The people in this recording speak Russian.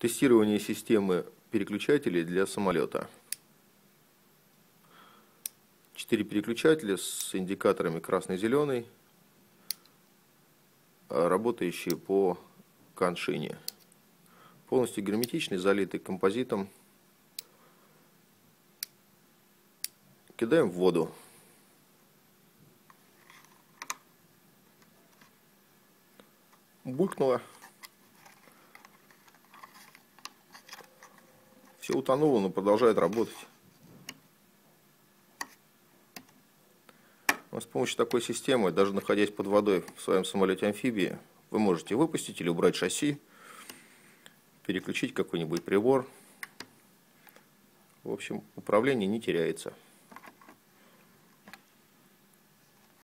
Тестирование системы переключателей для самолета. Четыре переключателя с индикаторами красный-зеленый, работающие по коншине. Полностью герметичный, залитый композитом. Кидаем в воду. Булькнуло. Все утонуло, но продолжает работать. С помощью такой системы, даже находясь под водой в своем самолете амфибии, вы можете выпустить или убрать шасси, переключить какой-нибудь прибор. В общем, управление не теряется.